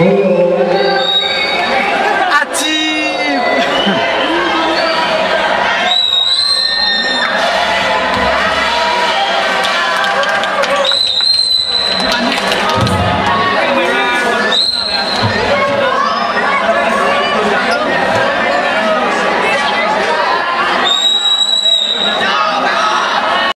Senhor.